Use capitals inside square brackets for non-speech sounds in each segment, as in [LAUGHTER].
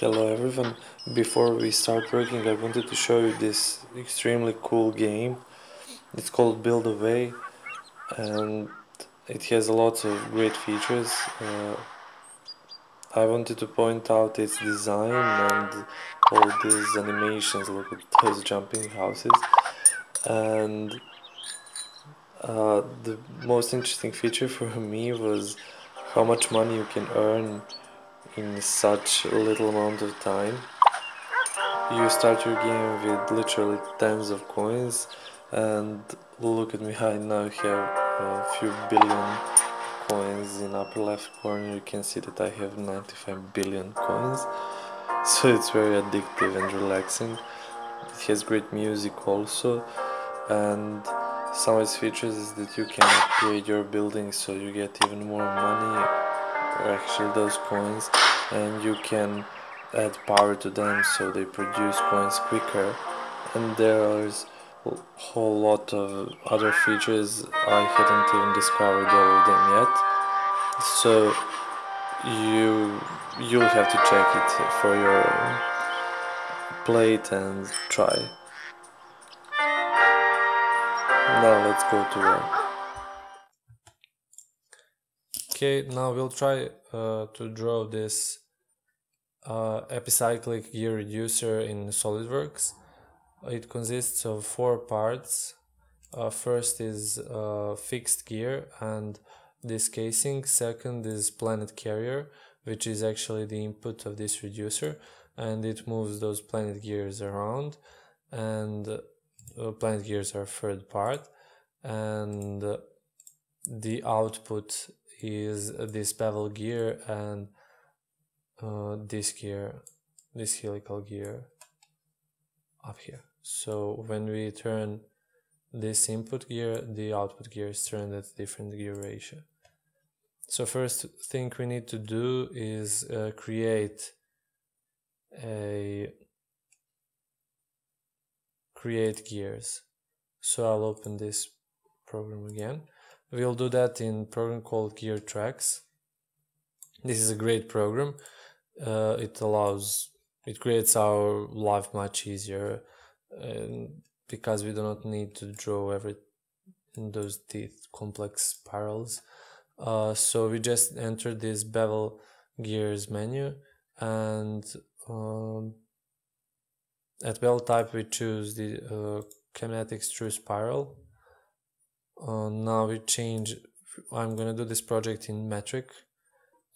Hello everyone, before we start working I wanted to show you this extremely cool game. It's called Buildaway and it has a lot of great features. Uh, I wanted to point out its design and all these animations, look at those jumping houses. And uh, the most interesting feature [LAUGHS] for me was how much money you can earn in such a little amount of time. You start your game with literally tens of coins and look at me, I now have a few billion coins in upper left corner. You can see that I have 95 billion coins. [LAUGHS] So it's very addictive and relaxing. It has great music also and some of its features is that you can upgrade your buildings so you get even more money. Or actually those coins and you can add power to them so they produce coins quicker. And there's a whole lot of other features I hadn't even discovered all of them yet. So you you'll have to check it for your plate and try. Now let's go to work okay now we'll try uh, to draw this uh, epicyclic gear reducer in SolidWorks. It consists of four parts. Uh, first is uh, fixed gear and this casing. Second is planet carrier which is actually the input of this reducer and it moves those planet gears around and uh, planet gears are third part. And the output is this bevel gear and uh, this gear this helical gear up here. So when we turn this input gear the output gear is turned at different gear ratio. So first thing we need to do is uh, create a create gears. So I'll open this program again we'll do that in program called GearTrax. This is a great program. Uh, it allows it creates our life much easier because we do not need to draw every in those teeth complex spirals. Uh, so we just enter this bevel gears menu and um, at bevel type we choose the uh, Camnetics true spiral uh, now we change I'm gonna do this project in metric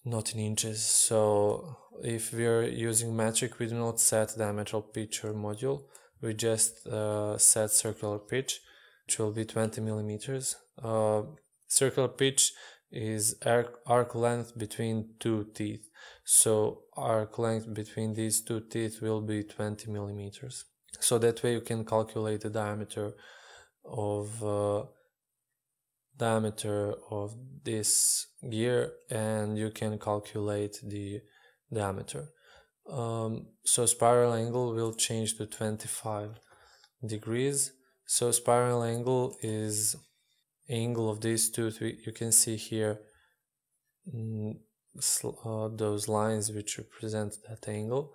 not in inches. So if we are using metric we do not set diametral pitch or module. We just uh, set circular pitch which will be 20 millimeters. Uh, circular pitch is arc, arc length between two teeth. So arc length between these two teeth will be 20 millimeters. So that way you can calculate the diameter of uh, diameter of this gear and you can calculate the diameter. Um, so spiral angle will change to 25 degrees. So spiral angle is angle of these two you can see here mm, uh, those lines which represent that angle.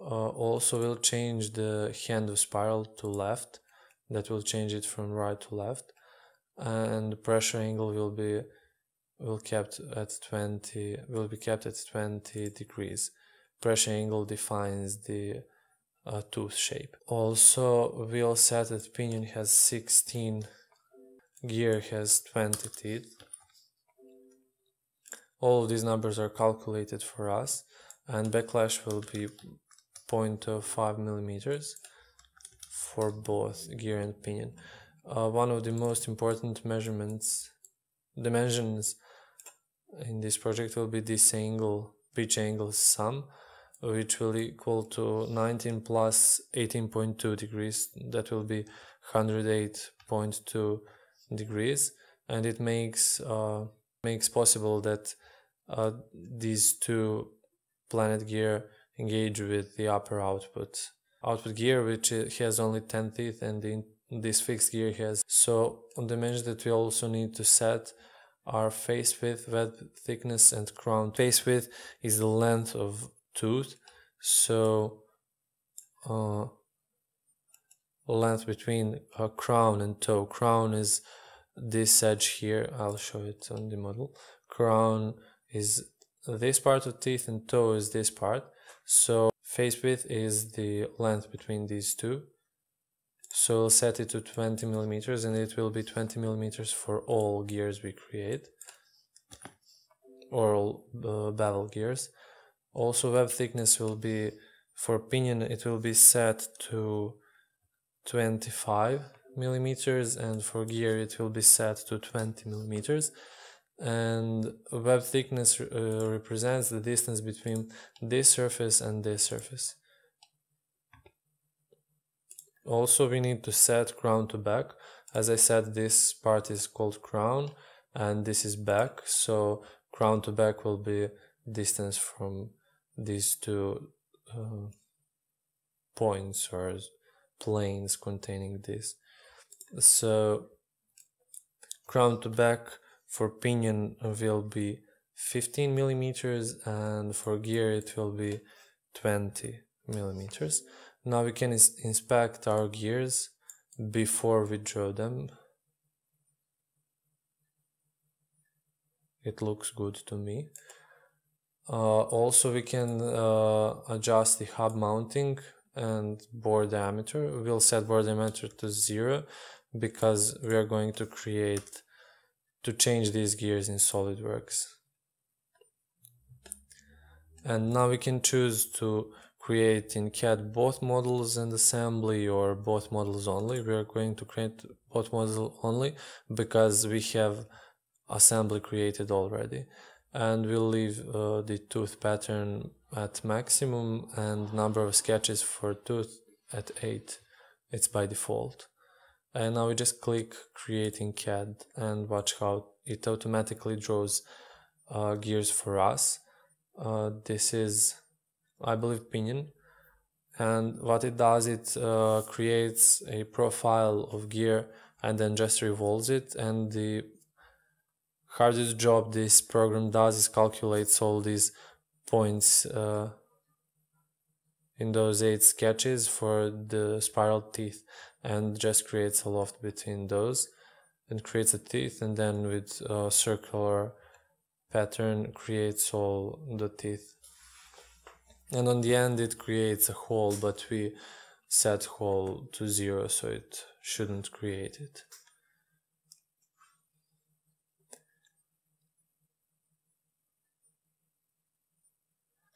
Uh, also will change the hand of spiral to left. That will change it from right to left and the pressure angle will be will kept at 20 will be kept at 20 degrees. Pressure angle defines the uh, tooth shape. Also we'll set that pinion has 16 gear has 20 teeth. All of these numbers are calculated for us and backlash will be 0.5 millimeters for both gear and pinion uh, one of the most important measurements dimensions in this project will be this angle pitch angle sum which will equal to 19 plus 18.2 degrees. That will be 108.2 degrees. And it makes uh, makes possible that uh, these two planet gear engage with the upper output. Output gear which has only 10 teeth and the this fixed gear has. So the dimensions that we also need to set are face width, web thickness and crown. Face width is the length of tooth. so uh, length between a crown and toe crown is this edge here I'll show it on the model crown is this part of teeth and toe is this part so face width is the length between these two so we'll set it to 20 millimeters and it will be 20 millimeters for all gears we create. Or all uh, bevel gears. Also web thickness will be for pinion it will be set to 25 millimeters and for gear it will be set to 20 millimeters. And web thickness uh, represents the distance between this surface and this surface. Also we need to set crown to back. As I said this part is called crown and this is back so crown to back will be distance from these two uh, points or planes containing this. So crown to back for pinion will be 15 millimeters and for gear it will be 20 millimeters. Now we can inspect our gears before we draw them. It looks good to me. Uh, also we can uh, adjust the hub mounting and bore diameter. We'll set bore diameter to zero because we are going to create to change these gears in SolidWorks. And now we can choose to create in CAD both models and assembly or both models only. We are going to create both models only because we have assembly created already. And we'll leave uh, the tooth pattern at maximum and number of sketches for tooth at 8. It's by default and now we just click creating CAD and watch how it automatically draws uh, gears for us. Uh, this is, I believe, Pinion. And what it does, it uh, creates a profile of gear and then just revolves it. And the hardest job this program does is calculates all these points uh, in those eight sketches for the spiral teeth and just creates a loft between those and creates a teeth and then with a circular pattern creates all the teeth and on the end it creates a hole but we set hole to zero so it shouldn't create it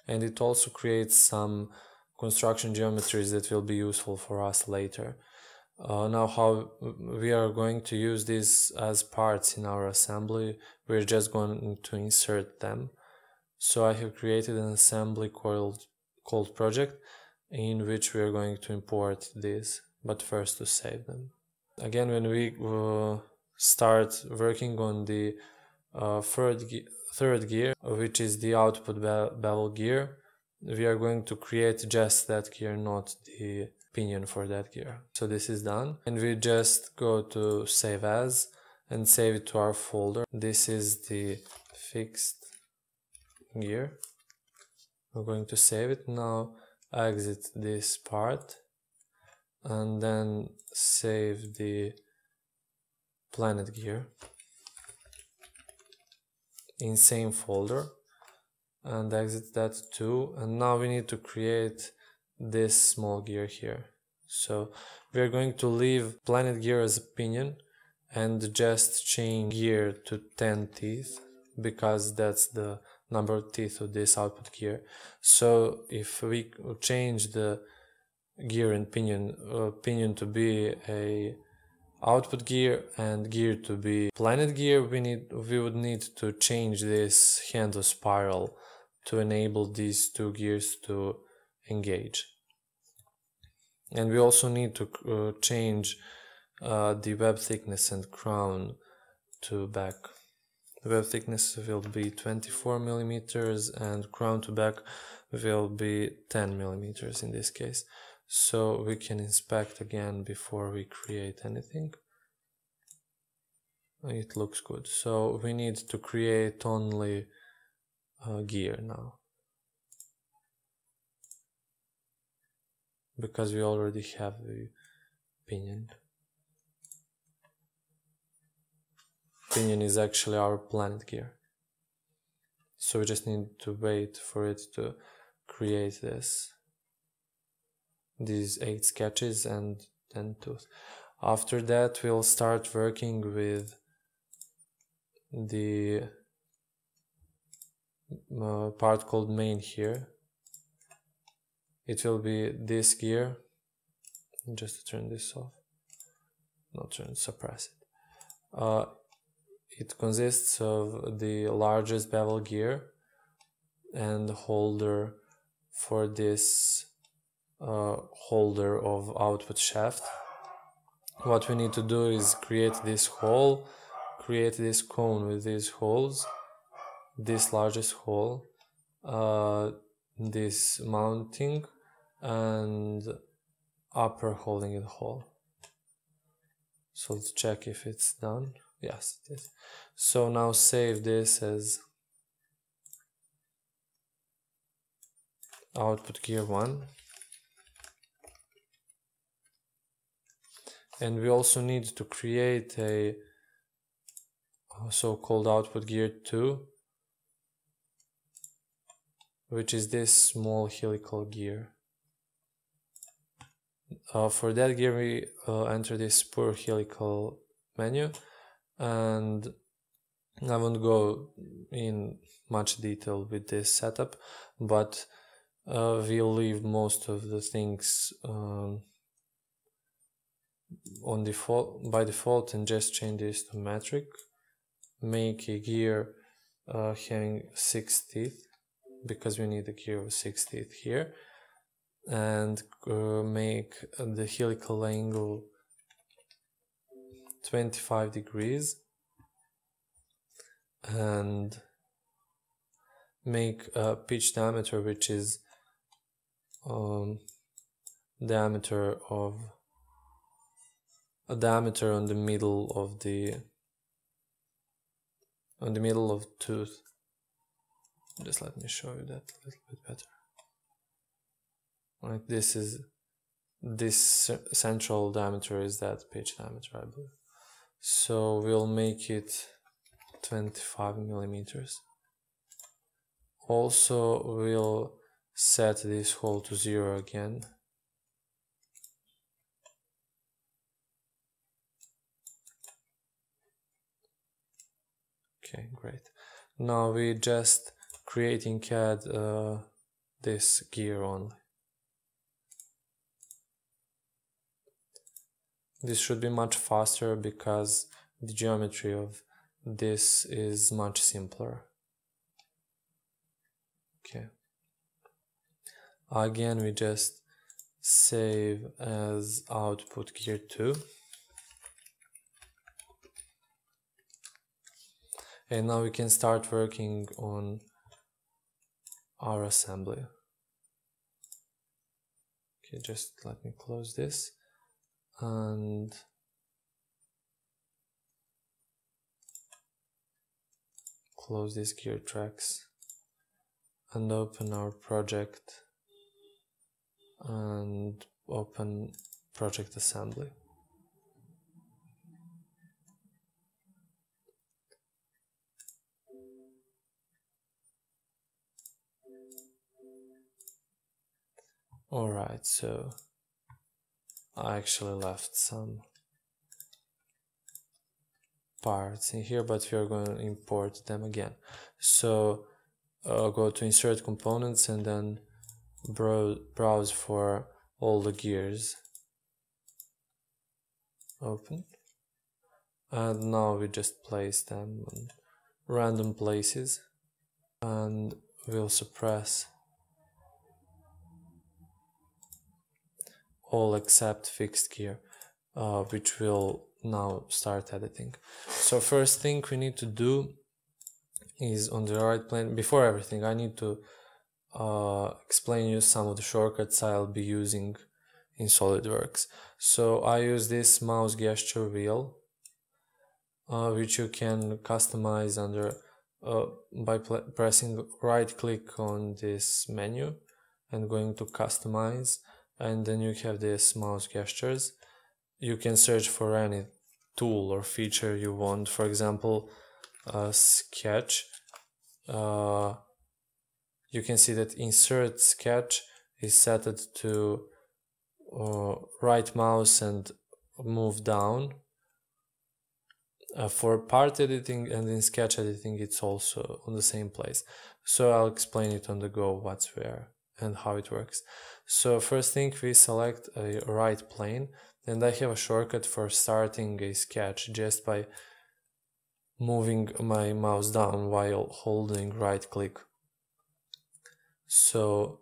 and it also creates some construction geometries that will be useful for us later uh, now how we are going to use these as parts in our assembly, we're just going to insert them. So I have created an assembly called, called project in which we are going to import these, but first to save them. Again, when we uh, start working on the uh, third, ge third gear, which is the output bevel gear, we are going to create just that gear, not the pinion for that gear. So this is done and we just go to save as and save it to our folder. This is the fixed gear. We're going to save it now, exit this part and then save the planet gear in same folder and exit that too and now we need to create this small gear here. So we are going to leave planet gear as a pinion and just change gear to 10 teeth because that's the number teeth of this output gear. So if we change the gear and pinion, uh, pinion to be a output gear and gear to be planet gear, we need we would need to change this handle spiral to enable these two gears to engage and we also need to uh, change uh, the web thickness and crown to back web thickness will be 24 millimeters and crown to back will be 10 millimeters in this case. So we can inspect again before we create anything. It looks good. So we need to create only uh, gear now. Because we already have the pinion. Pinion is actually our planet gear. So we just need to wait for it to create this these eight sketches and then tooth. After that we'll start working with the uh, part called main here. It will be this gear. Just to turn this off. Not turn, suppress it. Uh, it consists of the largest bevel gear and holder for this uh, holder of output shaft. What we need to do is create this hole, create this cone with these holes, this largest hole, uh, this mounting and upper holding it hole. So let's check if it's done. Yes, it is. So now save this as output gear 1 and we also need to create a so-called output gear 2 which is this small helical gear. Uh, for that gear we uh, enter this spur helical menu and I won't go in much detail with this setup but uh, we'll leave most of the things um, on default by default and just change this to metric make a gear uh, having six teeth because we need a gear of six teeth here and uh, make the helical angle 25 degrees and make a pitch diameter which is um, diameter of a diameter on the middle of the on the middle of tooth. Just let me show you that a little bit better. Like this is this central diameter is that pitch diameter I believe so we'll make it 25 millimeters. Also we'll set this hole to zero again. Okay great. Now we just creating CAD uh, this gear only this should be much faster because the geometry of this is much simpler. Okay. Again we just save as output gear 2 and now we can start working on our assembly. Okay just let me close this and close these GearTrax and open our project and open project assembly. Alright, so I actually left some parts in here, but we are going to import them again. So I'll go to insert components and then browse for all the gears. Open. And now we just place them in random places and we'll suppress all except fixed gear, uh, which will now start editing. So first thing we need to do is on the right plane, before everything, I need to uh, explain you some of the shortcuts I'll be using in SolidWorks. So I use this mouse gesture wheel, uh, which you can customize under uh, by pressing right click on this menu and going to customize and then you have this mouse gestures. You can search for any tool or feature you want. For example sketch. Uh, you can see that insert sketch is set to uh, right mouse and move down. Uh, for part editing and in sketch editing it's also on the same place. So I'll explain it on the go what's where and how it works so first thing we select a right plane and I have a shortcut for starting a sketch just by moving my mouse down while holding right click. So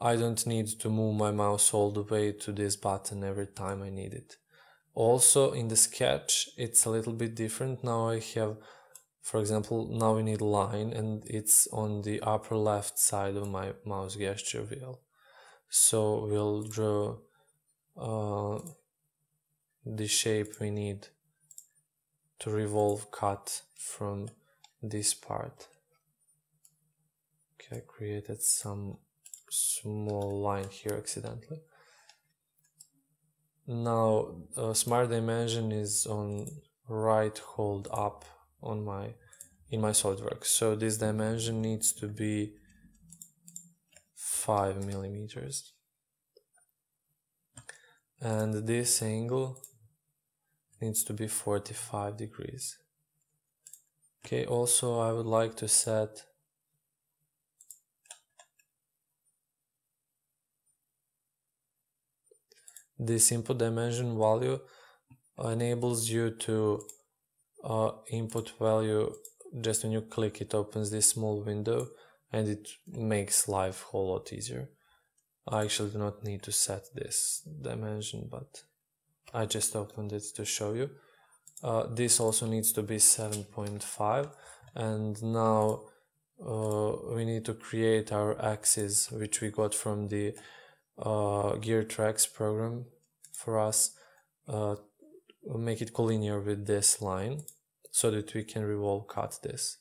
I don't need to move my mouse all the way to this button every time I need it. Also in the sketch it's a little bit different. Now I have for example now we need line and it's on the upper left side of my mouse gesture wheel so we'll draw uh, the shape we need to revolve cut from this part. Okay I created some small line here accidentally. Now uh, smart dimension is on right hold up on my in my SolidWorks so this dimension needs to be 5 millimeters. And this angle needs to be 45 degrees. Okay also I would like to set this input dimension value enables you to uh, input value just when you click it opens this small window and it makes life a whole lot easier. I actually do not need to set this dimension but I just opened it to show you. Uh, this also needs to be 7.5 and now uh, we need to create our axis which we got from the uh, GearTrax program for us uh, make it collinear with this line so that we can revolve cut this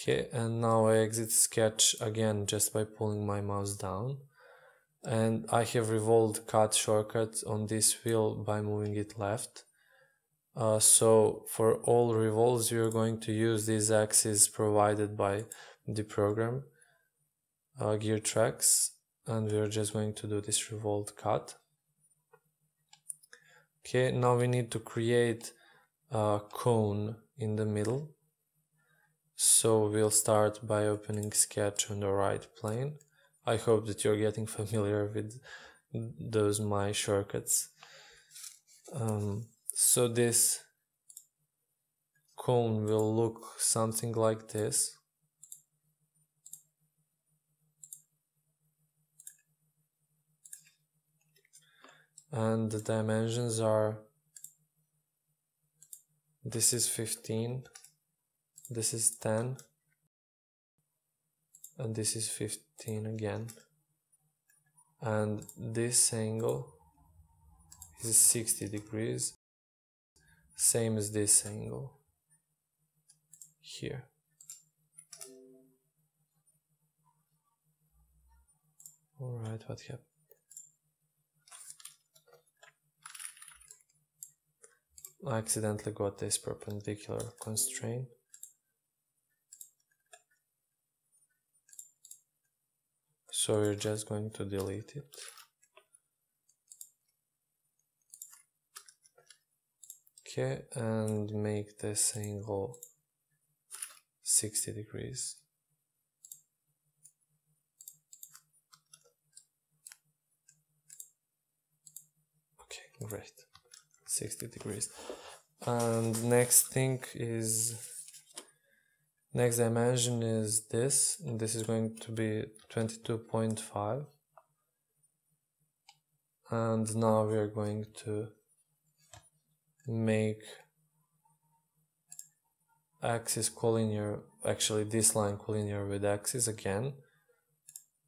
okay and now I exit sketch again just by pulling my mouse down. And I have revolved cut shortcut on this wheel by moving it left. Uh, so for all revolves you're going to use these axes provided by the program uh, GearTrax and we're just going to do this revolved cut. Okay now we need to create a cone in the middle so we'll start by opening sketch on the right plane. I hope that you're getting [LAUGHS] familiar with those my shortcuts. Um, so this cone will look something like this. And the dimensions are this is 15 this is 10 and this is 15 again. And this angle is 60 degrees. Same as this angle here. All right what happened I accidentally got this perpendicular constraint. So we're just going to delete it. Okay, and make this angle 60 degrees. Okay, great. 60 degrees and next thing is next dimension is this and this is going to be 22.5 and now we are going to make axis collinear actually this line collinear with axis again.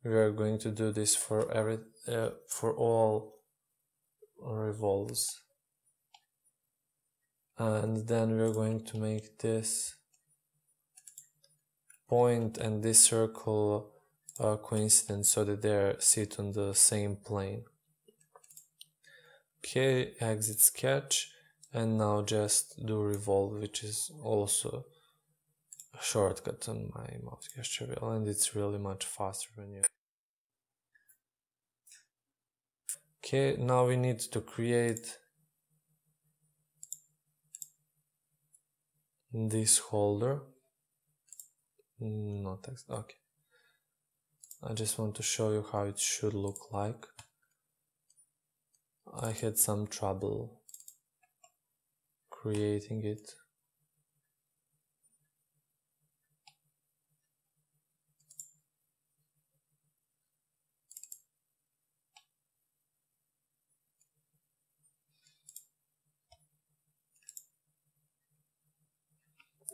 We are going to do this for every uh, for all revolves. And then we're going to make this point and this circle uh, coincident so that they sit on the same plane. Okay, exit sketch and now just do revolve which is also a shortcut on my mouse gesture wheel and it's really much faster when you okay now we need to create this holder Mm, not text okay. I just want to show you how it should look like. I had some trouble creating it.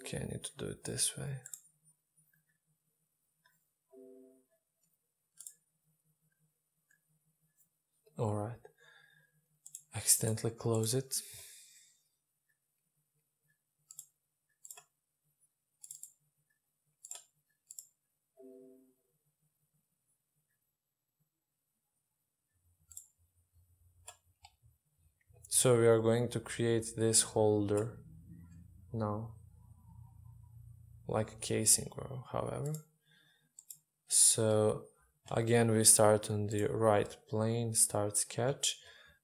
Okay, I need to do it this way. Alright. Accidentally close it. So we are going to create this holder now like a casing however so again we start on the right plane start sketch.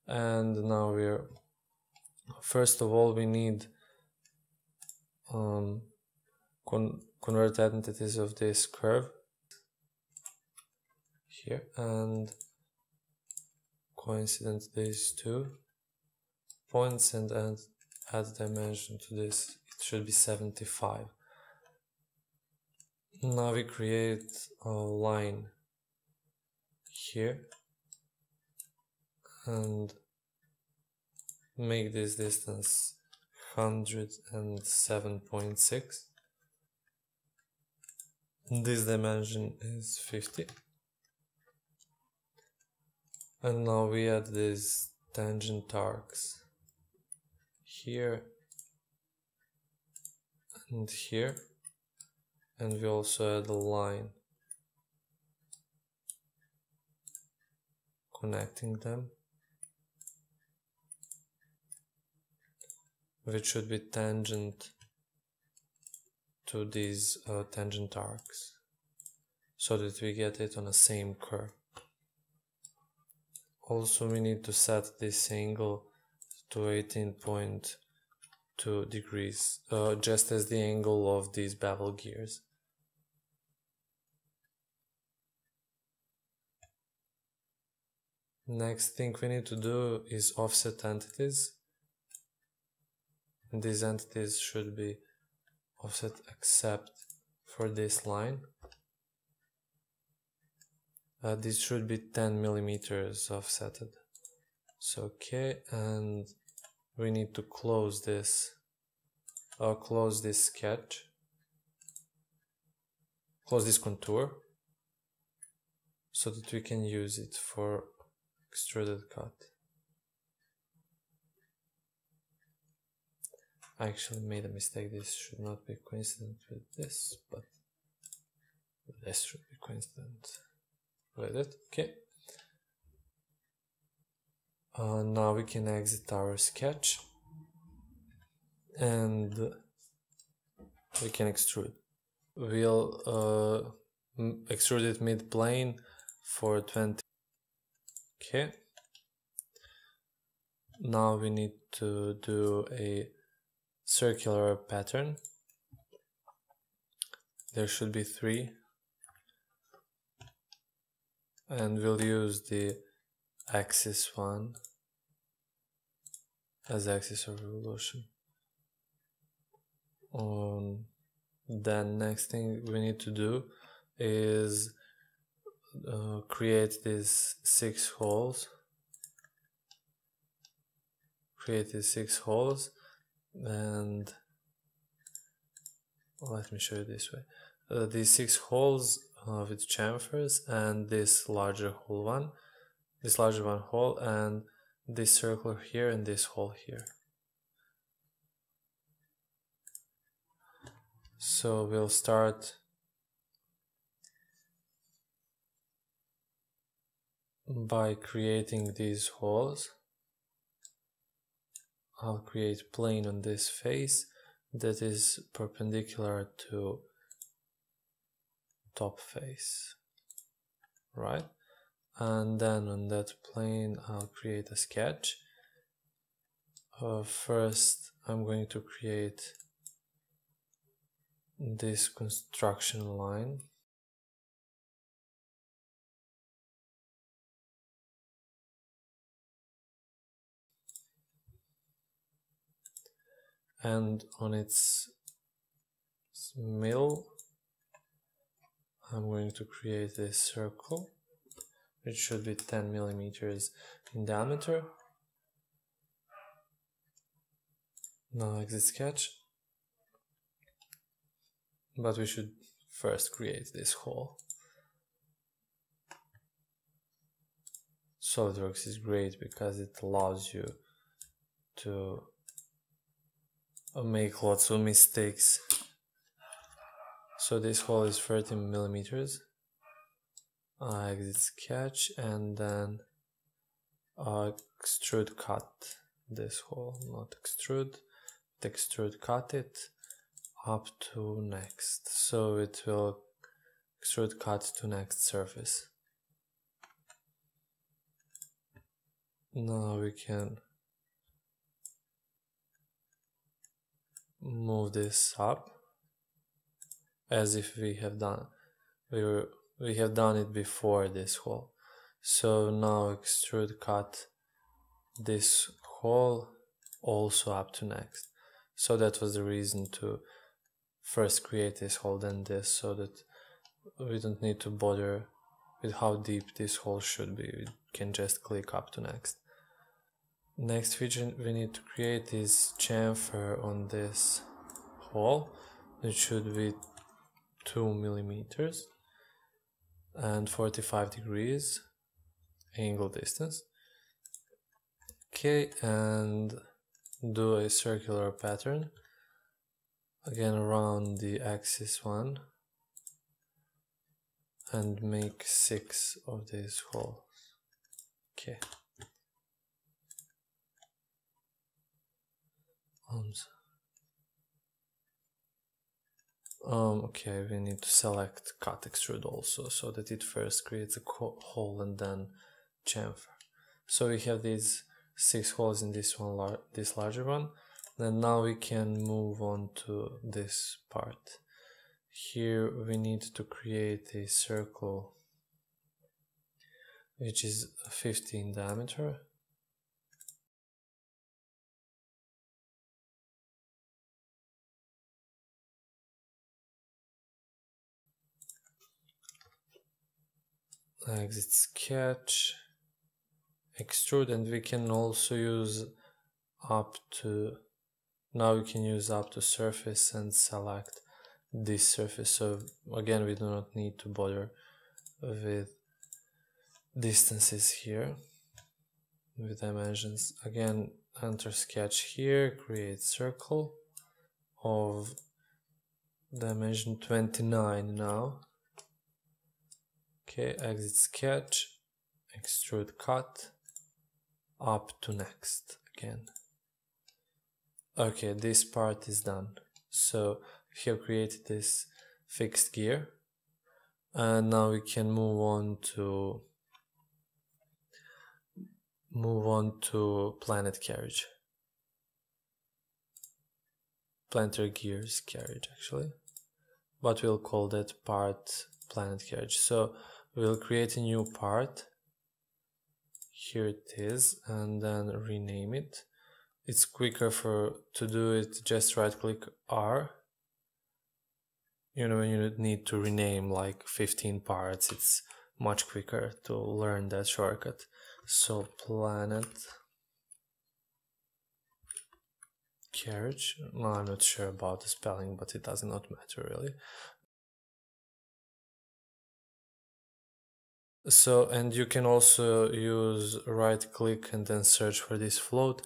And now we're first of all we need um, con convert entities of this curve here and coincident these two points and add, add dimension to this. It should be 75 now we create a line here. And make this distance 107.6 this dimension is 50 and now we add these tangent arcs here and here. And we also add a line connecting them which should be tangent to these uh, tangent arcs so that we get it on the same curve. Also we need to set this angle to 18.2 degrees uh, just as the angle of these bevel gears Next thing we need to do is offset entities. These entities should be offset except for this line. Uh, this should be 10 millimeters offsetted. So okay, and we need to close this, or uh, close this sketch, close this contour, so that we can use it for extruded cut. I actually made a mistake, this should not be coincident with this, but this should be coincident with it, okay. Uh, now we can exit our sketch and we can extrude. We'll uh, extrude it mid-plane for 20 Okay. Now we need to do a circular pattern. There should be three. And we'll use the axis one as axis of revolution. Um, then next thing we need to do is uh, create these six holes. Create these six holes and let me show you this way. Uh, these six holes uh, with chamfers and this larger hole one this larger one hole and this circle here and this hole here. So we'll start by creating these holes I'll create plane on this face that is perpendicular to top face right? And then on that plane I'll create a sketch. Uh, first I'm going to create this construction line and on its middle I'm going to create a circle. Which should be 10 millimeters in diameter. Now exit sketch. But we should first create this hole. SolidWorks is great because it allows you to make lots of mistakes. So this hole is 30 millimeters. I exit sketch and then I extrude cut this hole. Not extrude extrude cut it up to next. So it will extrude cut to next surface. Now we can move this up as if we have done we were, we have done it before this hole. So now extrude cut this hole also up to next. So that was the reason to first create this hole then this so that we don't need to bother with how deep this hole should be. We can just click up to next Next feature we need to create is chamfer on this hole. It should be 2 millimeters and 45 degrees angle distance. Okay, and do a circular pattern again around the axis one and make six of these holes. Okay. Um, okay, we need to select cut extrude also so that it first creates a hole and then chamfer. So we have these six holes in this one, lar this larger one. Then now we can move on to this part. Here we need to create a circle which is 15 diameter exit sketch extrude and we can also use up to now we can use up to surface and select this surface. So again we do not need to bother with distances here with dimensions. Again enter sketch here create circle of dimension 29 now Okay, exit sketch, extrude cut, up to next again. Okay, this part is done. So we have created this fixed gear and now we can move on to move on to planet carriage planetary gears carriage actually but we'll call that part planet carriage so we'll create a new part. Here it is and then rename it. It's quicker for to do it just right click R. You know when you need to rename like 15 parts it's much quicker to learn that shortcut. So planet. Carriage. No, I'm not sure about the spelling but it does not matter really So, and you can also use right click and then search for this float,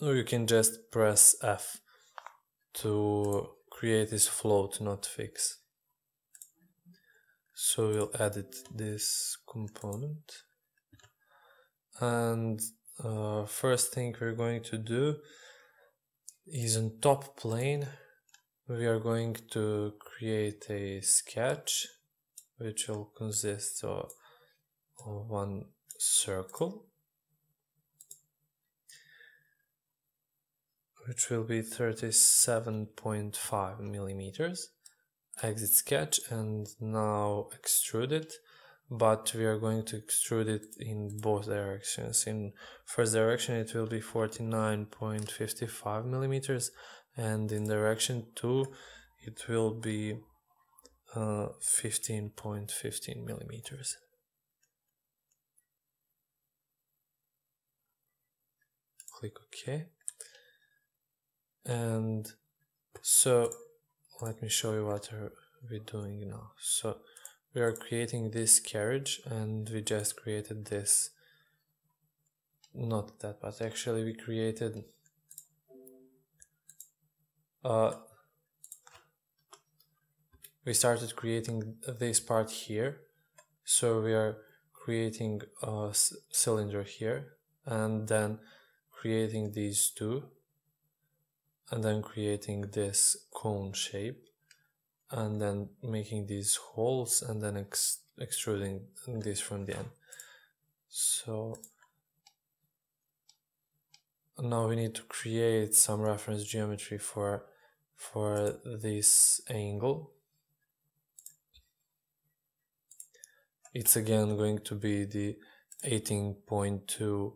or you can just press F to create this float, not fix. So we'll edit this component. and uh, first thing we're going to do is on top plane we are going to create a sketch which will consist of, one circle. Which will be 37.5 millimeters. Exit sketch and now extrude it but we are going to extrude it in both directions. In first direction it will be 49.55 millimeters and in direction 2 it will be 15.15 uh, 15 millimeters. Click ok. And so let me show you what are we doing now. So we are creating this carriage and we just created this. Not that but actually we created uh, we started creating this part here. So we are creating a cylinder here and then creating these two and then creating this cone shape and then making these holes and then ex extruding this from the end. So now we need to create some reference geometry for for this angle it's again going to be the 18.2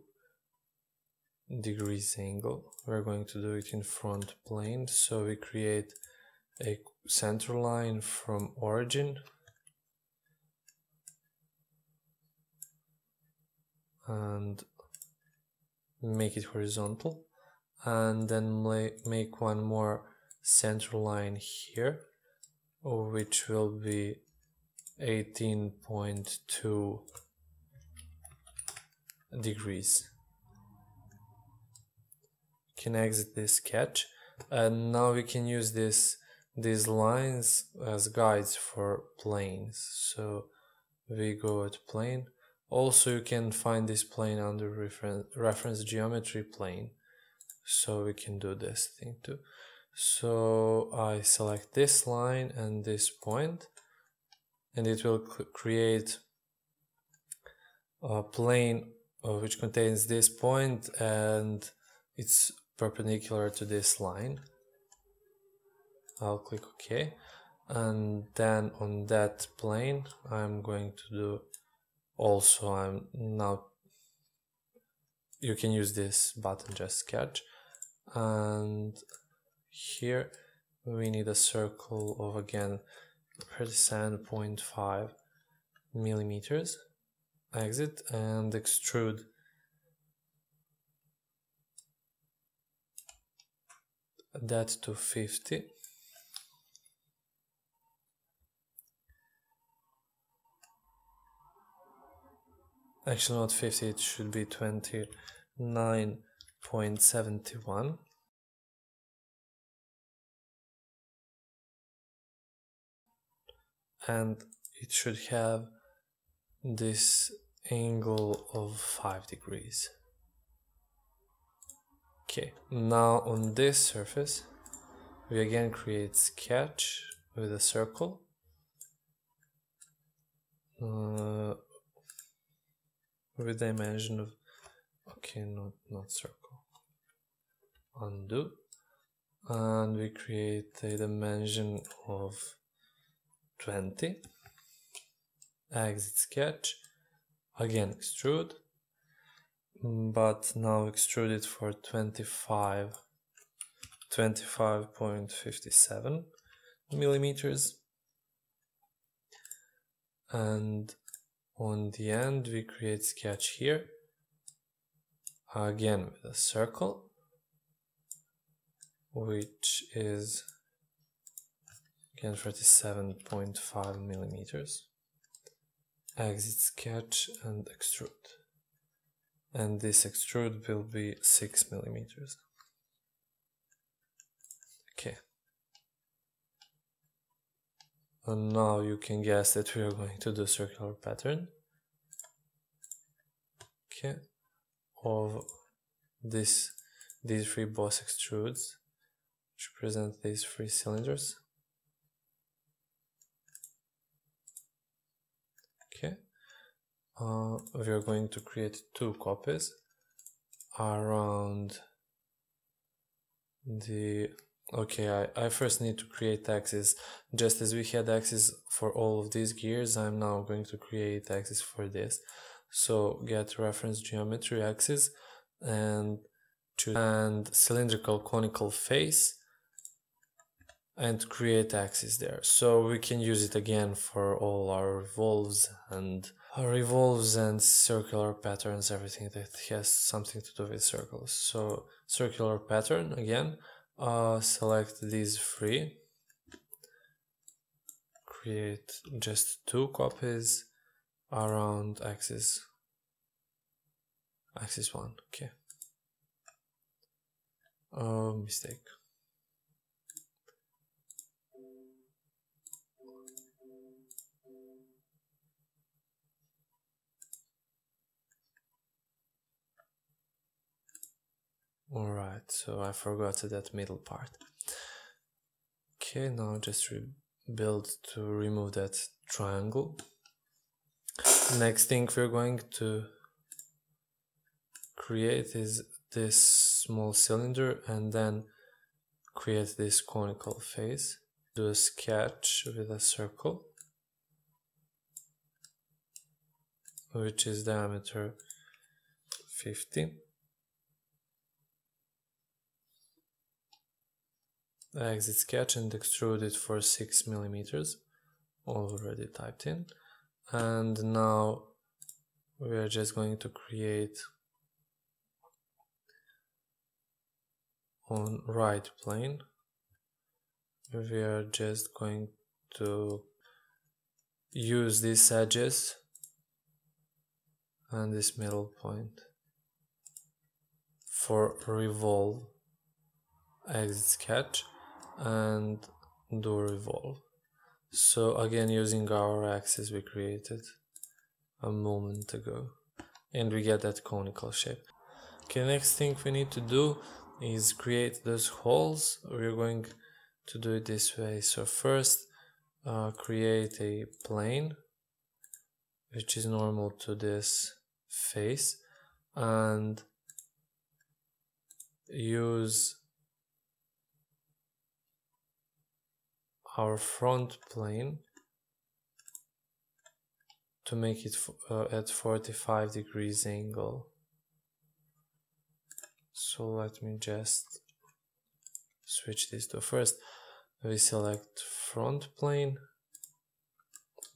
degrees angle. We're going to do it in front plane. So we create a center line from origin. And make it horizontal. And then make one more center line here which will be 18.2 degrees. Can exit this sketch? And now we can use this these lines as guides for planes. So we go at plane. Also you can find this plane under reference reference geometry plane. So we can do this thing too. So I select this line and this point and it will create a plane uh, which contains this point and it's perpendicular to this line. I'll click OK. And then on that plane I'm going to do also I'm now you can use this button just sketch. And here we need a circle of again 37.5 millimeters. Exit and extrude. That to 50 actually not 50 it should be 29.71 and it should have this angle of 5 degrees. Okay now on this surface we again create sketch with a circle. Uh, with dimension of okay not not circle. Undo. And we create a dimension of 20 exit sketch. Again extrude. But now extrude it for 25 25.57 millimeters. And on the end we create sketch here. Again with a circle which is again 37.5 millimeters. Exit sketch and extrude. And this extrude will be 6 millimeters. Okay. And now you can guess that we are going to do circular pattern. Okay. Of this these three boss extrudes which represent these three cylinders okay uh, we are going to create two copies around the okay I, I first need to create axes. Just as we had axes for all of these gears I'm now going to create axes for this. So get reference geometry axis and choose and cylindrical conical face and create axis there. So we can use it again for all our revolves and revolves and circular patterns everything that has something to do with circles. So circular pattern again uh, select these three. Create just two copies around axis axis 1 okay. Oh mistake Alright, so I forgot that middle part. Okay, now just rebuild to remove that triangle. Next thing we're going to create is this small cylinder and then create this conical face. Do a sketch with a circle which is diameter 50 exit sketch and extrude it for 6 millimeters already typed in. And now we are just going to create on right plane. We are just going to use these edges and this middle point for revolve exit sketch and do revolve. So again using our axis we created a moment ago and we get that conical shape. Okay next thing we need to do is create those holes. We're going to do it this way. So first uh, create a plane which is normal to this face and use our front plane to make it uh, at 45 degrees angle. So let me just switch this to first. We select front plane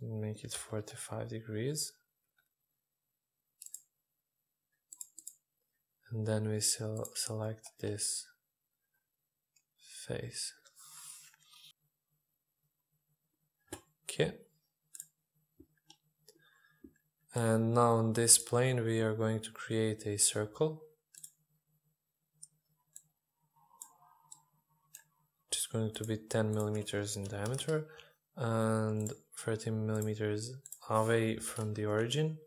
make it 45 degrees. And then we select this face okay. And now on this plane we are going to create a circle. Which is going to be 10 millimeters in diameter and 13 millimeters away from the origin.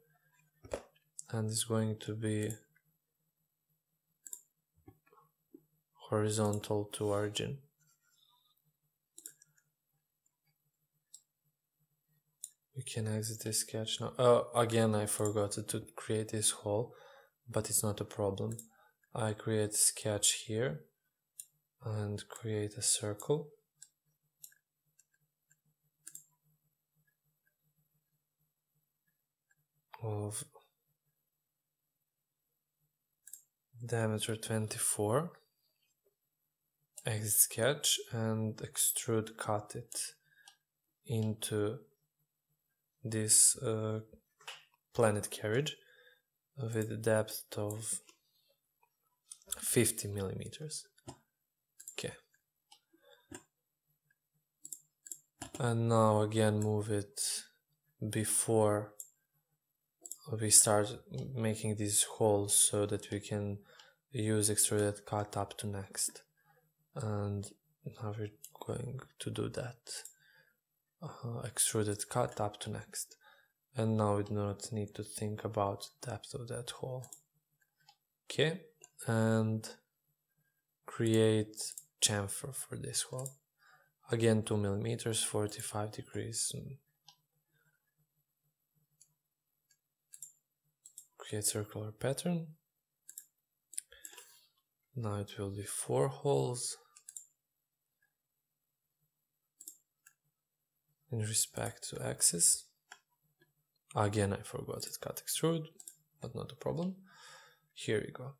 And it's going to be horizontal to origin we can exit this sketch now? Oh again I forgot to create this hole but it's not a problem. I create sketch here and create a circle. Of diameter 24 exit sketch and extrude cut it into this uh, planet carriage with a depth of 50 millimeters. Okay. And now again move it before we start making these holes so that we can use extruded cut up to next. And now we're going to do that uh, extruded cut up to next. And now we do not need to think about depth of that hole. Okay and create chamfer for this hole. Again 2 millimeters 45 degrees. Create circular pattern. Now it will be four holes in respect to axis again I forgot it cut extrude but not a problem. Here we go.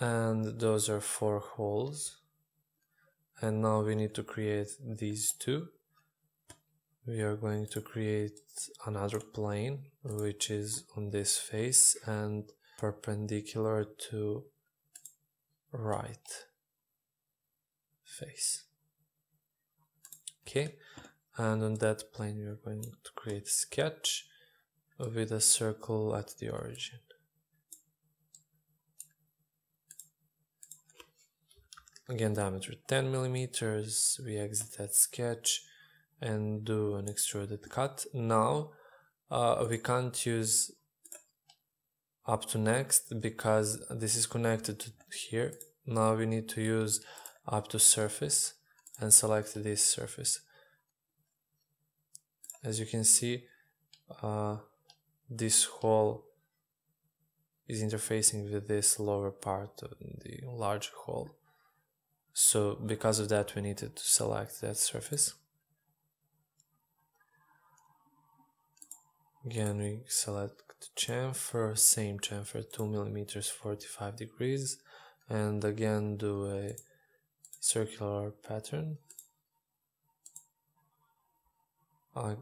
And those are four holes. And now we need to create these two. We are going to create another plane which is on this face and perpendicular to right face. Okay and on that plane we are going to create a sketch with a circle at the origin. Again diameter 10 millimeters. We exit that sketch and do an extruded cut. Now uh, we can't use up to next because this is connected to here. Now we need to use up to surface and select this surface as you can see uh, this hole is interfacing with this lower part of the large hole so because of that we needed to select that surface. Again we select chamfer same chamfer 2 millimeters 45 degrees. And again do a circular pattern. Uh,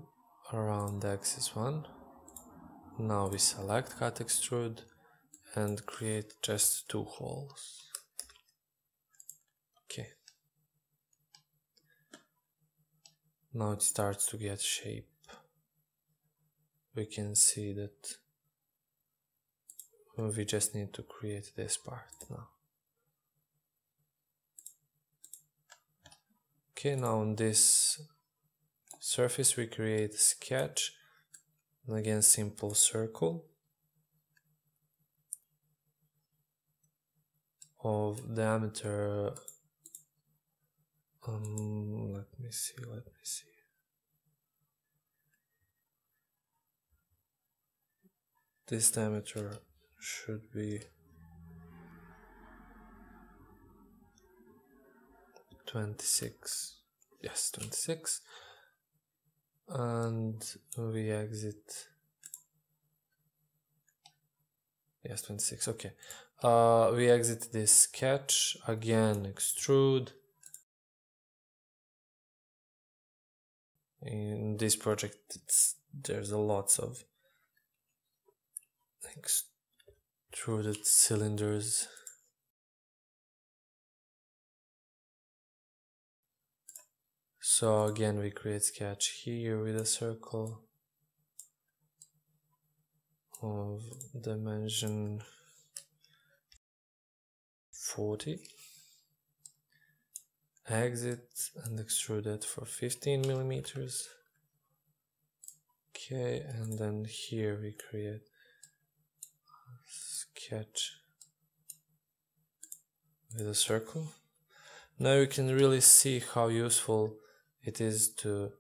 around the axis 1 now we select cut extrude and create just two holes Okay. Now it starts to get shape. We can see that we just need to create this part now. Okay, now on this surface we create sketch and again simple circle of diameter um, let me see, let me see. This diameter should be twenty-six. Yes, twenty-six. And we exit. Yes, 26. Okay. Uh, we exit this sketch again, extrude in this project it's there's a lots of extruded cylinders so again we create sketch here with a circle of dimension 40 exit and extrude it for 15 millimeters. Okay and then here we create sketch with a circle. Now you can really see how useful it is to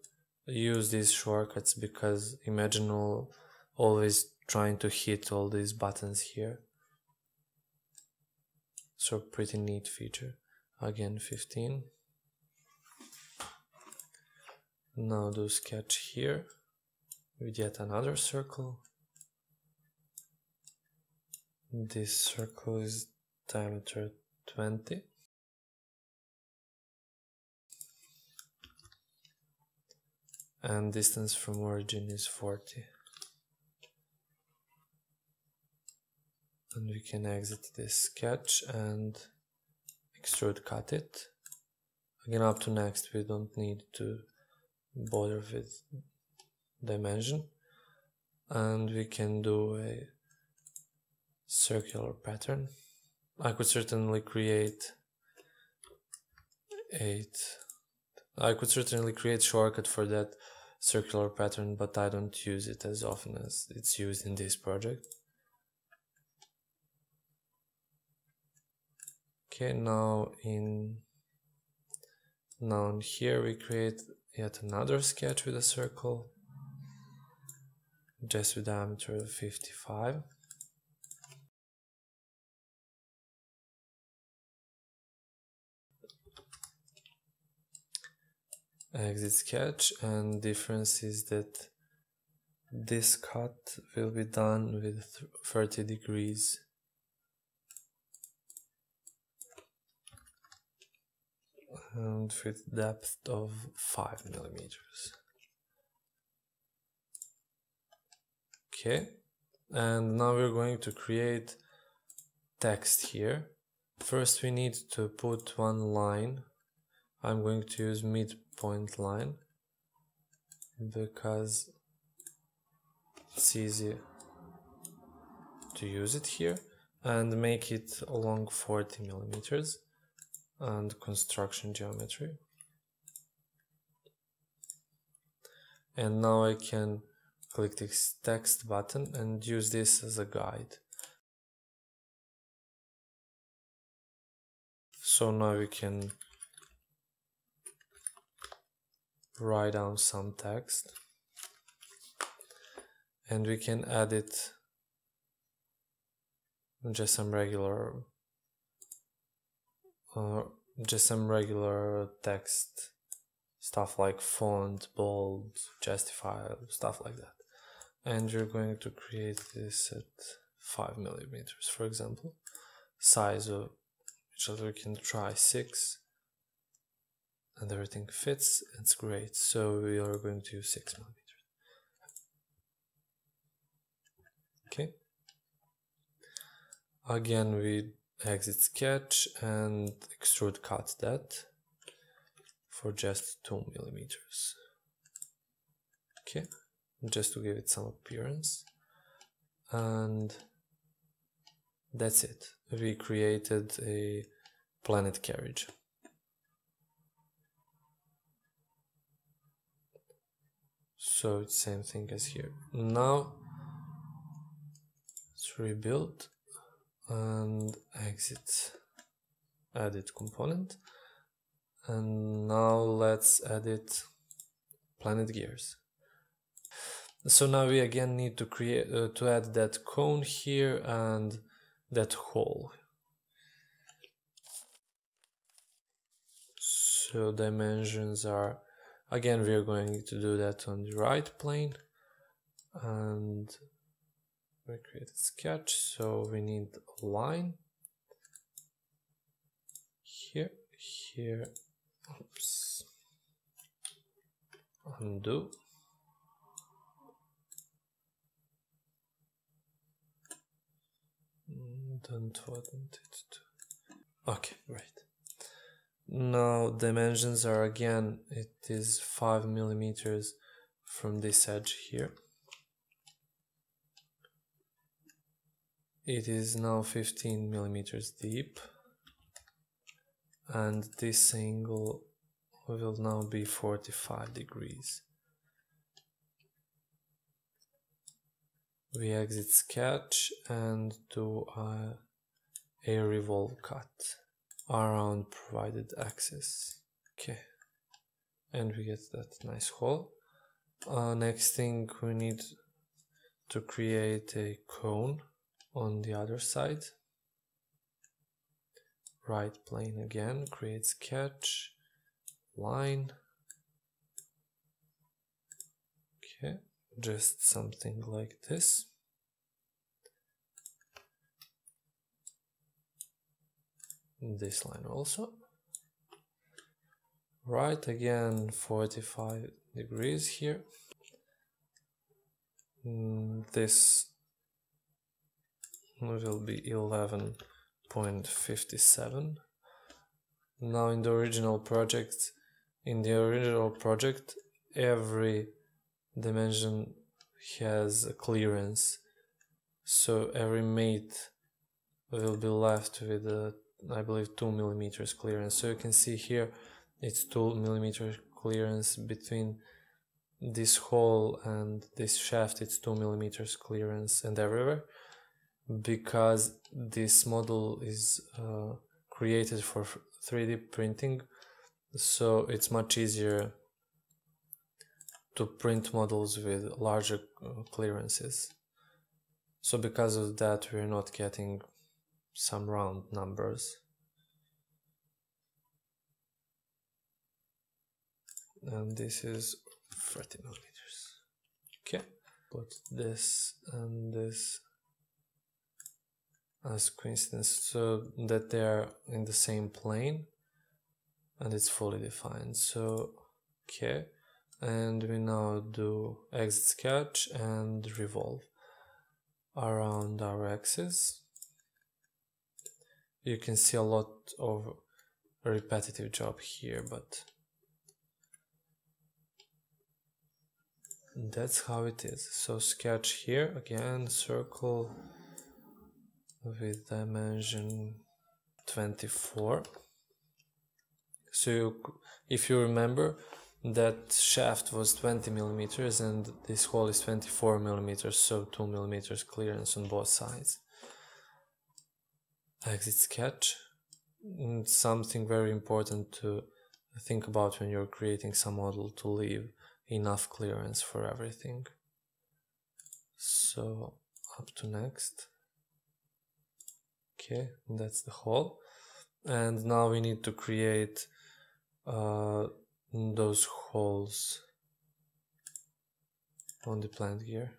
use these shortcuts because imagine always trying to hit all these buttons here. So pretty neat feature. Again 15 now do sketch here with yet another circle. This circle is diameter 20 and distance from origin is 40 and we can exit this sketch and extrude cut it. Again up to next we don't need to bother with dimension. And we can do a circular pattern. I could certainly create eight I could certainly create shortcut for that circular pattern but I don't use it as often as it's used in this project. Okay, now in now in here we create yet another sketch with a circle just with diameter of 55 exit sketch and difference is that this cut will be done with 30 degrees. And with depth of 5 millimeters. Okay and now we're going to create text here. First we need to put one line. I'm going to use midpoint line because it's easy to use it here and make it along 40 millimeters and construction geometry. And now I can click this text button and use this as a guide. So now we can write down some text. And we can edit just some regular uh, just some regular text. Stuff like font bold justify stuff like that. And you're going to create this at 5 millimeters for example. Size of which other can try 6 and everything fits it's great. So we are going to use 6 millimeters. Okay. Again we exit sketch and extrude cut that for just 2 millimeters. Okay. Just to give it some appearance. And that's it. We created a planet carriage so it's same thing as here. Now let's rebuild and exit edit component. And now let's edit planet gears. So now we again need to create uh, to add that cone here and that hole. So dimensions are again we are going to do that on the right plane. And we create a sketch. So we need a line. Here here. Oops. Undo. Don't want it to okay great now dimensions are again it is 5 millimeters from this edge here. It is now 15 millimeters deep. And this angle will now be 45 degrees. We exit sketch and do a, a revolve cut around provided axis okay. And we get that nice hole. Uh, next thing we need to create a cone on the other side. Right plane again create sketch line. Okay. Just something like this this line also. Right again 45 degrees here. Mm, this will be 11.57 now in the original project in the original project every dimension has a clearance. So every mate will be left with a I believe 2 millimeters clearance. So you can see here it's 2 millimeter clearance between this hole and this shaft. It's 2 millimeters clearance and everywhere. Because this model is uh, created for 3D printing so it's much easier to print models with larger uh, clearances. So because of that we're not getting some round numbers. And this is 30 millimeters. Okay. Put this and this as coincidence so that they are in the same plane and it's fully defined. So okay. And we now do exit sketch and revolve around our axis you can see a lot of repetitive job here but that's how it is. So sketch here again circle with dimension 24 so you, if you remember that shaft was 20 millimeters and this hole is 24 millimeters so 2 millimeters clearance on both sides exit sketch mm, something very important to think about when you're creating some model to leave enough clearance for everything. So up to next. Okay, that's the hole. And now we need to create uh, those holes on the planet gear.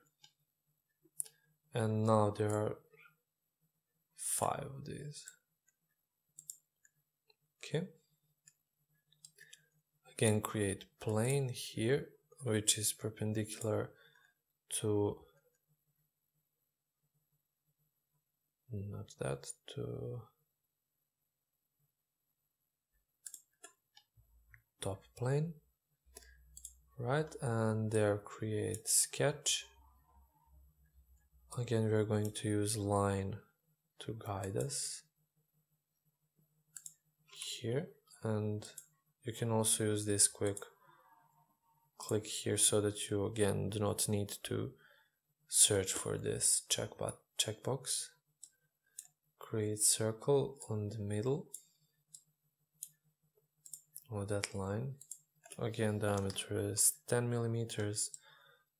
And now there are five of these. Okay. Again, create plane here which is perpendicular to not that to top plane right and there create sketch again we are going to use line to guide us here. And you can also use this quick click here so that you again do not need to search for this check checkbox. Create circle on the middle of that line. Again diameter is 10 millimeters.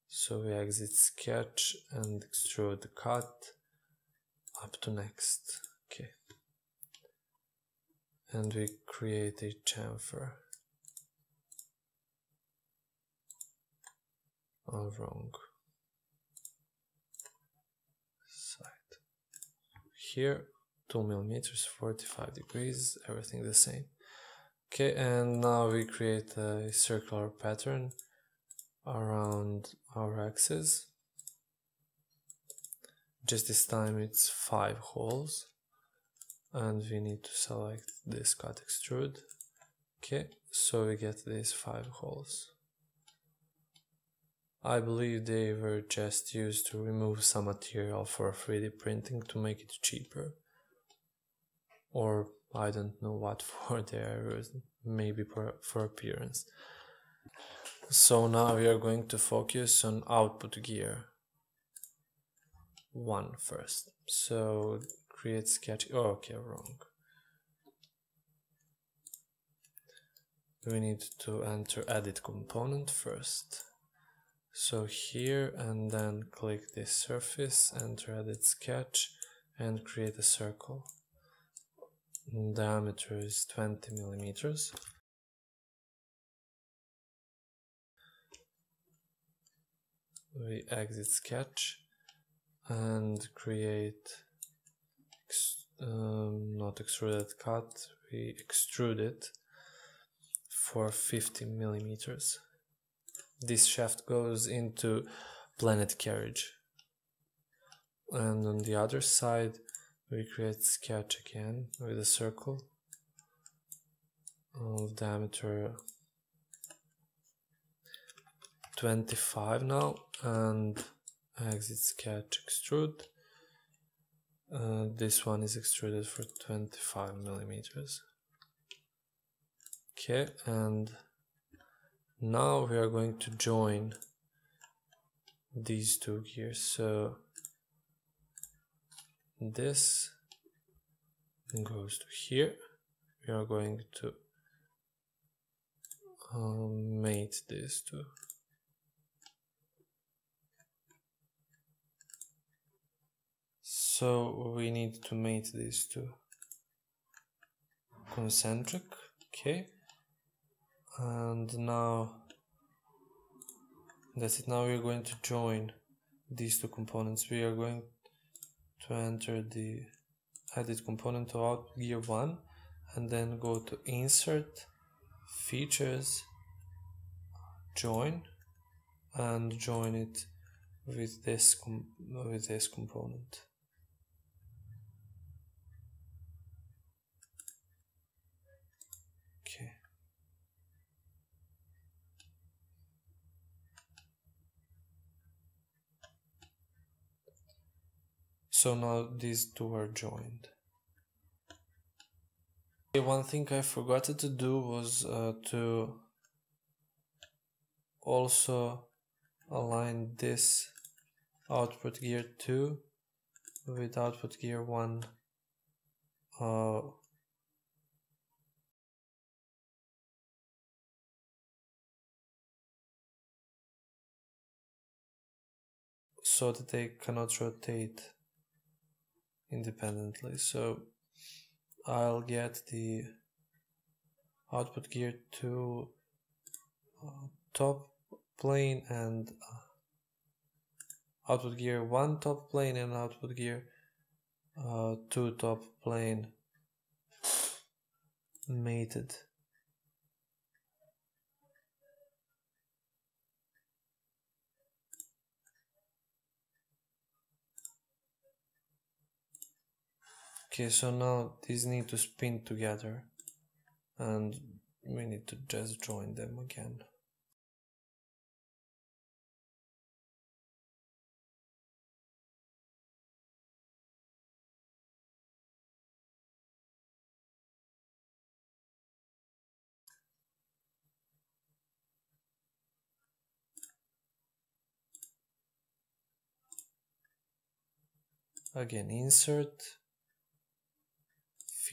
So we exit sketch and extrude the cut up to next. Okay. And we create a chamfer. All wrong. Side. Here 2 millimeters 45 degrees everything the same. Okay and now we create a circular pattern around our axis just this time it's five holes and we need to select this cut extrude okay so we get these five holes I believe they were just used to remove some material for 3D printing to make it cheaper. Or I don't know what [LAUGHS] for there, maybe for, for appearance. So now we are going to focus on output gear. One first. So create sketch. Oh, okay, wrong. We need to enter edit component first. So here and then click this surface, enter edit sketch and create a circle. Diameter is 20 millimeters. We exit sketch and create um, not extruded cut, we extrude it for 50 millimeters. This shaft goes into planet carriage. And on the other side we create sketch again with a circle of diameter 25 now and exit sketch extrude. Uh, this one is extruded for 25 millimeters. Okay and now we are going to join these two gears. So this goes to here. We are going to um, mate these two. So we need to mate these two concentric, okay? And now that's it. Now we're going to join these two components. We are going to enter the edit component to output gear 1 and then go to insert features join and join it with this with this component so now these two are joined. One thing I forgot to do was uh, to also align this output gear 2 with output gear 1 uh, so that they cannot rotate independently so I'll get the output gear to uh, top plane and uh, output gear 1 top plane and output gear uh, 2 top plane mated. Okay, so now these need to spin together and we need to just join them again. Again, insert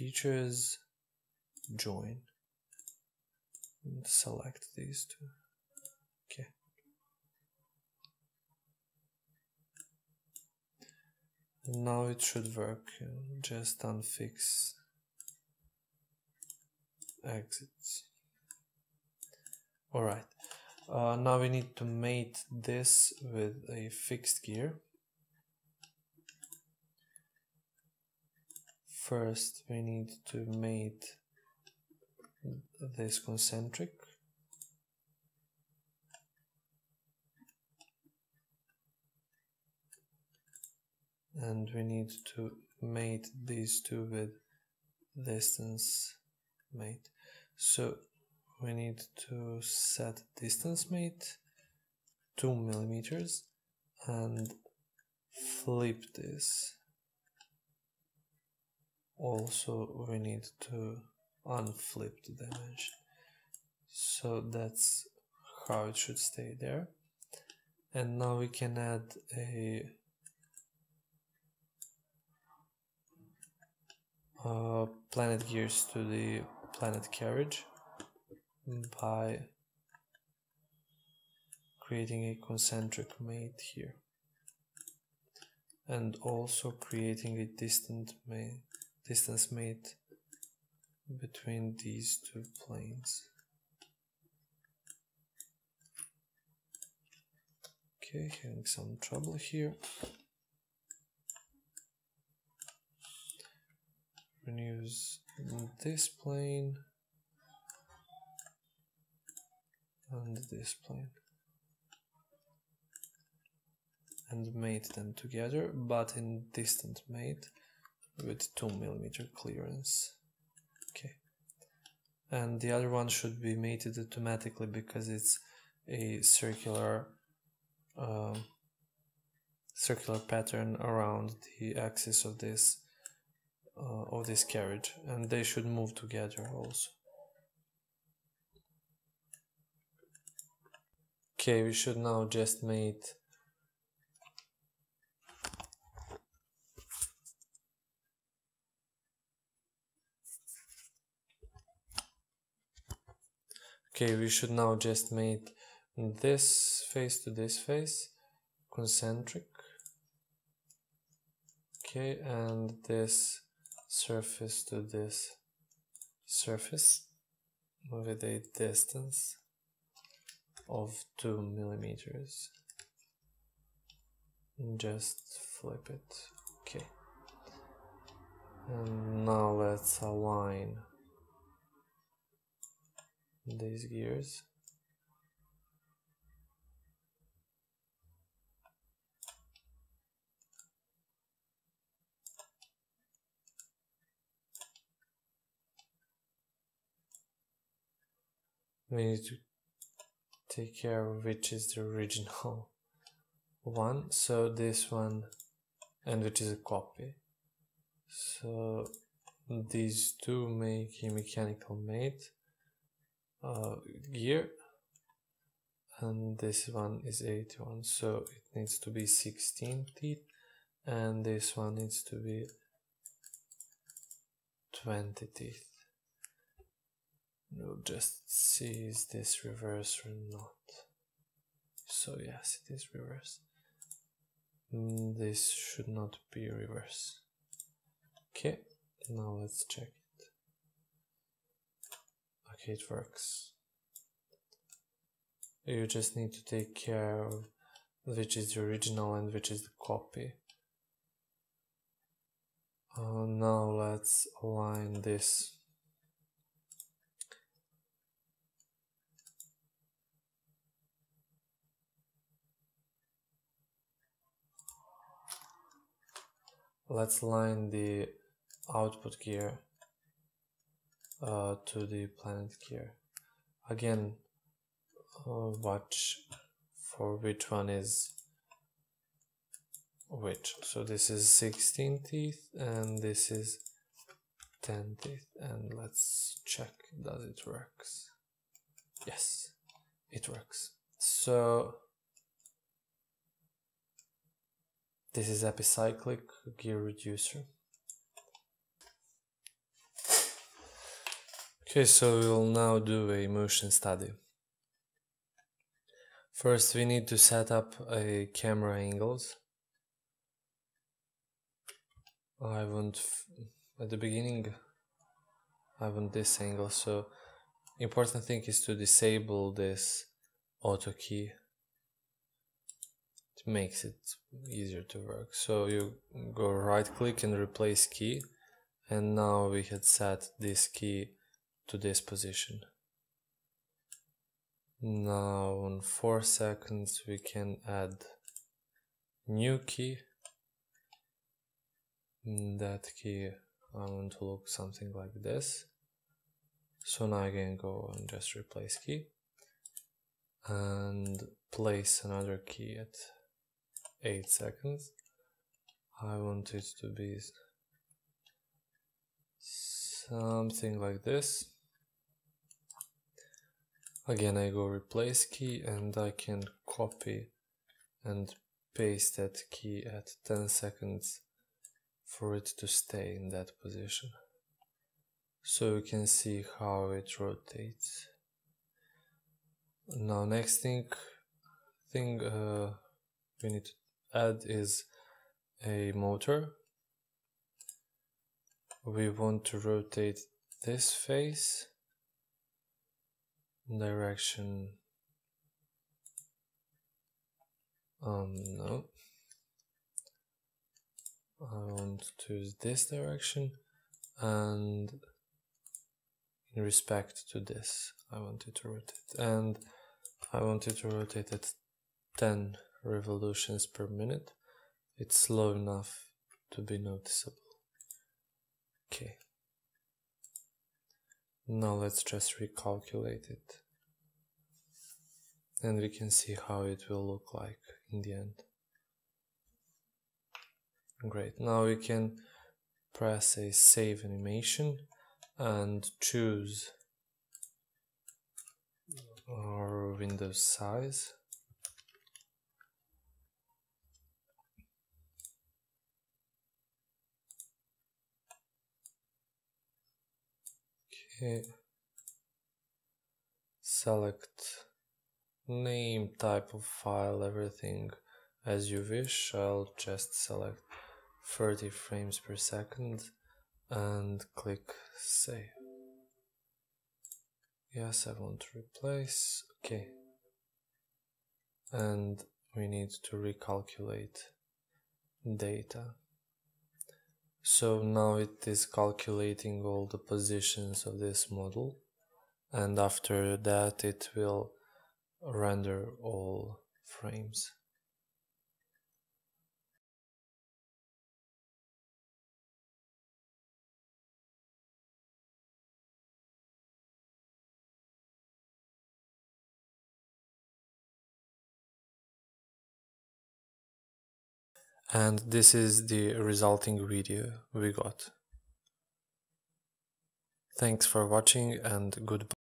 features join and select these two. Okay. Now it should work. Just unfix exits. All right. Uh, now we need to mate this with a fixed gear first we need to mate this concentric. And we need to mate these two with distance mate. So we need to set distance mate 2 millimeters and flip this also we need to unflip the dimension. So that's how it should stay there. And now we can add a uh, planet gears to the planet carriage by creating a concentric mate here. And also creating a distant mate distance made between these two planes. Okay, having some trouble here. we use this plane and this plane and mate them together but in distant mate with 2 millimeter clearance. Okay. And the other one should be mated automatically because it's a circular um, circular pattern around the axis of this uh, of this carriage and they should move together also. Okay we should now just mate Okay, we should now just make this face to this face concentric. Okay, and this surface to this surface with a distance of 2 millimeters. Just flip it. Okay. And now let's align these gears. We need to take care of which is the original [LAUGHS] one. So this one and which is a copy. So these two make a mechanical mate uh, gear and this one is 81 so it needs to be 16 teeth. And this one needs to be 20 teeth. We'll just see is this reverse or not? So yes it is reverse. Mm, this should not be reverse. Okay now let's check it works. You just need to take care of which is the original and which is the copy. Uh, now let's align this. Let's line the output gear uh, to the planet gear. Again uh, watch for which one is which. So this is 16 teeth and this is 10 teeth. And let's check does it works? Yes it works. So This is epicyclic gear reducer. Okay, so we'll now do a motion study. First we need to set up a camera angles. I want, at the beginning, I want this angle, so important thing is to disable this auto key it makes it easier to work. So you go right click and replace key and now we had set this key to this position. Now in 4 seconds we can add new key. That key I want to look something like this. So now I can go and just replace key and place another key at 8 seconds. I want it to be something like this. Again, I go replace key and I can copy and paste that key at 10 seconds for it to stay in that position. So you can see how it rotates. Now next thing, thing uh, we need to add is a motor we want to rotate this face direction um no I want to use this direction and in respect to this I want it to rotate and I want it to rotate at 10 revolutions per minute. It's slow enough to be noticeable. Okay. Now let's just recalculate it. And we can see how it will look like in the end. Great. Now we can press a save animation and choose our window size Okay. select name, type of file, everything as you wish. I'll just select 30 frames per second and click save. Yes, I want to replace. Okay. And we need to recalculate data. So now it is calculating all the positions of this model and after that it will render all frames. And this is the resulting video we got. Thanks for watching and goodbye.